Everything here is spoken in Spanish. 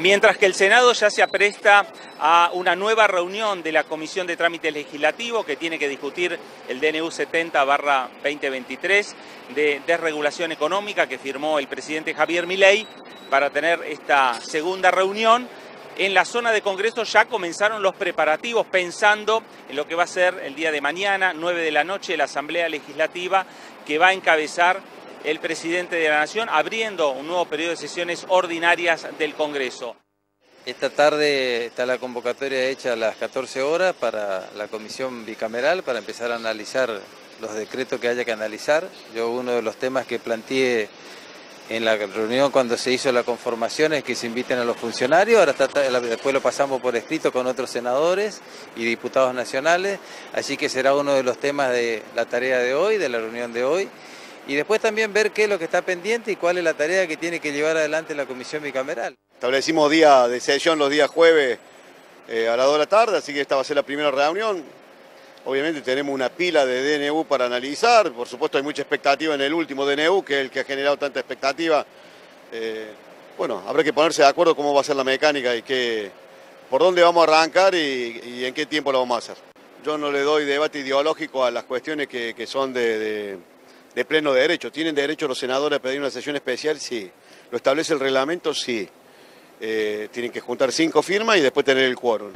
Mientras que el Senado ya se apresta a una nueva reunión de la Comisión de Trámites Legislativos que tiene que discutir el DNU 70 2023 de desregulación económica que firmó el presidente Javier Milei para tener esta segunda reunión. En la zona de Congreso ya comenzaron los preparativos pensando en lo que va a ser el día de mañana, 9 de la noche, la Asamblea Legislativa que va a encabezar el presidente de la Nación, abriendo un nuevo periodo de sesiones ordinarias del Congreso. Esta tarde está la convocatoria hecha a las 14 horas para la comisión bicameral para empezar a analizar los decretos que haya que analizar. Yo uno de los temas que planteé en la reunión cuando se hizo la conformación es que se inviten a los funcionarios, ahora después lo pasamos por escrito con otros senadores y diputados nacionales, así que será uno de los temas de la tarea de hoy, de la reunión de hoy y después también ver qué es lo que está pendiente y cuál es la tarea que tiene que llevar adelante la comisión bicameral. Establecimos día de sesión los días jueves eh, a las 2 de la tarde, así que esta va a ser la primera reunión. Obviamente tenemos una pila de DNU para analizar, por supuesto hay mucha expectativa en el último DNU, que es el que ha generado tanta expectativa. Eh, bueno, habrá que ponerse de acuerdo cómo va a ser la mecánica y qué, por dónde vamos a arrancar y, en qué tiempo lo vamos a hacer. Yo no le doy debate ideológico a las cuestiones que, son de de pleno derecho. ¿Tienen derecho los senadores a pedir una sesión especial? Sí. ¿Lo establece el reglamento? Sí. Eh, tienen que juntar cinco firmas y después tener el quórum.